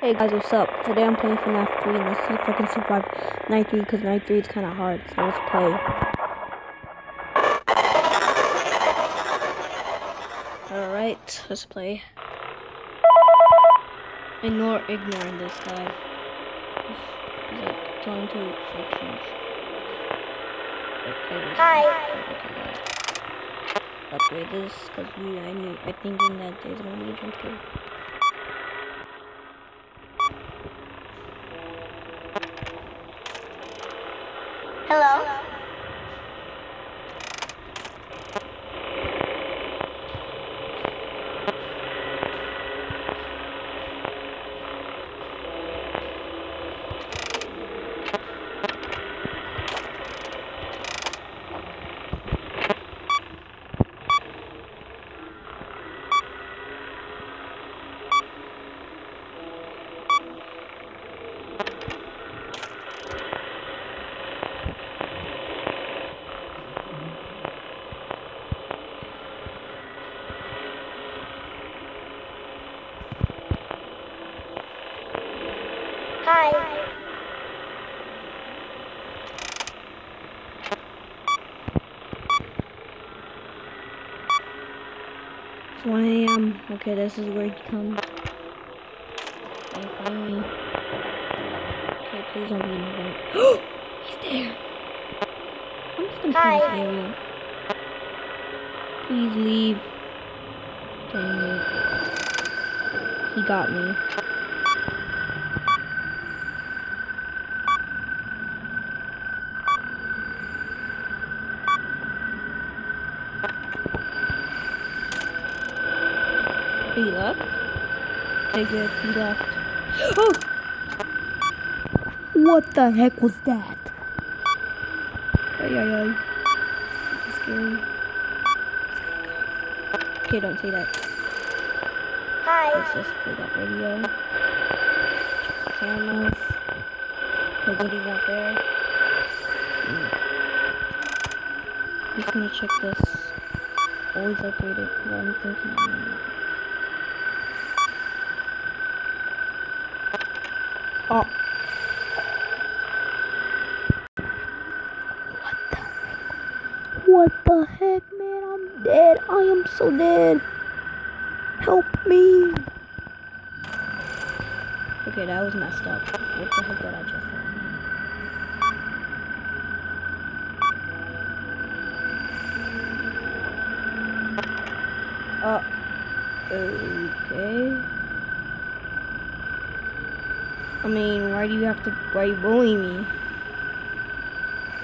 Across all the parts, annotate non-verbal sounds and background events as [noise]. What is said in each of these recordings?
Hey guys, what's up? Today I'm playing FNAF 3 and let's see if I can survive night 3 because night 3 is kind of hard, so let's play. Alright, let's play. Ignore, ignoring this guy. He's, like telling two sections. Hi. Upgrade this because we I knew I thinking that there's gonna be a jump scare. Hello. Hi. It's 1 a.m. Okay, this is where he comes. Okay, finally. Okay, please don't be in the way. [gasps] He's there. I'm just gonna play this Hi. Please leave. Dang it. He got me. He left? Okay, good. He left. Oh! What the heck was that? Ay, ay, ay. This is scary. Okay, don't say that. Hi. Let's just play that radio. Cameras. Okay, good, he's not there. I'm just gonna check this. Always upgrade it, because I'm thinking Oh. What the heck? What the heck, man? I'm dead. I am so dead. Help me. Okay, that was messed up. What the heck did I just say? Uh, okay. I mean, why do you have to, why you bully me?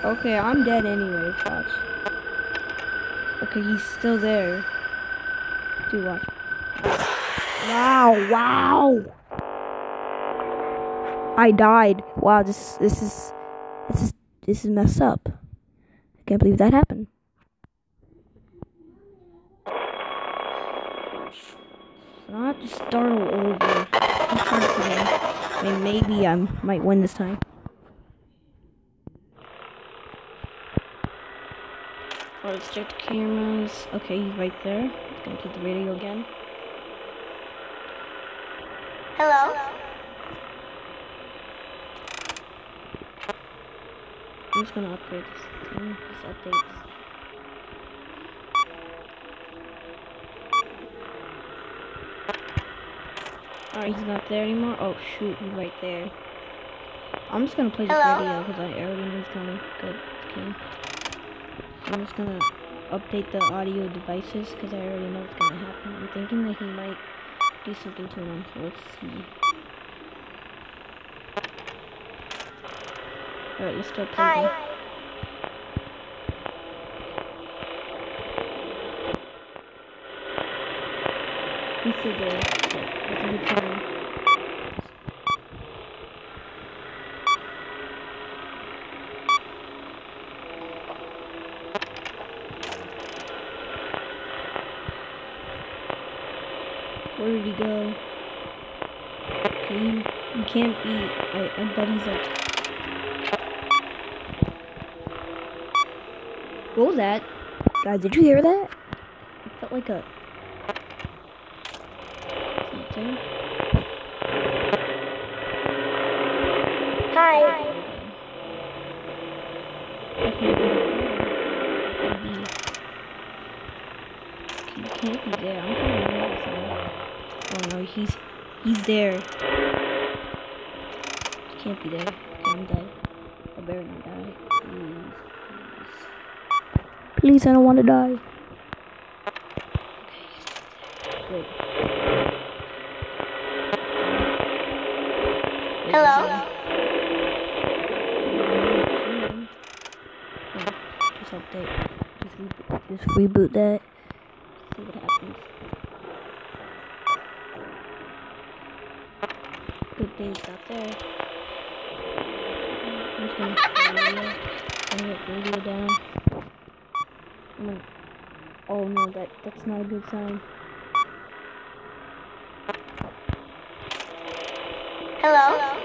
Okay, I'm dead anyways, watch. Okay, he's still there. Dude, watch. Wow, wow! I died. Wow, this, this is, this is, this is messed up. I can't believe that happened. So I have to start all over. Let's try this again. I mean, maybe I might win this time. Let's check the cameras. Okay, he's right there. Let's gonna play the radio again. Hello. I'm just gonna upgrade this thing. This updates. Alright, he's not there anymore. Oh shoot, he's right there. I'm just gonna play this Hello? radio because I already know he's coming. Good, okay. I'm just gonna update the audio devices because I already know what's gonna happen. I'm thinking that he might do something to them, so let's see. Alright, let's start playing. Hi. He's still there. Where did he go? Okay, you, he can't be. I, I bet he's like. What was that? Guys, did you hear that? It felt like a. It's not there. Hi. He can't be there. I'm of nervous. Oh no, he's he's there. He can't be there. Okay, I'm dead. I better not die. Please, please. Please, I don't want to die. Okay, good. Hello? Just update. Just reboot, just reboot that. See what happens. Good things out there. I'm just gonna [laughs] put the radio. I'm gonna get down. Oh no, that that's not a good sign. Hello? He got me.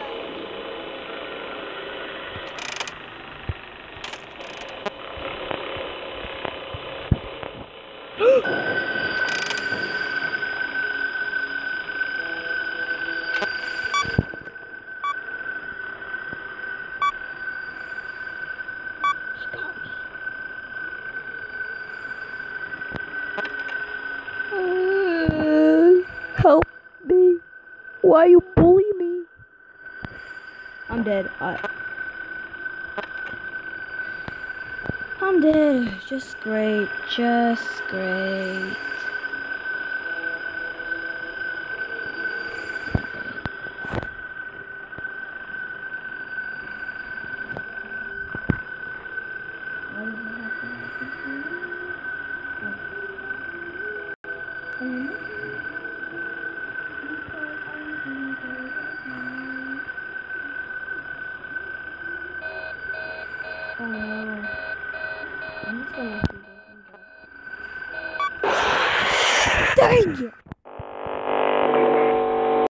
Help me. Why you bully me? I'm dead. I Just great. Just great. Why does Dang it!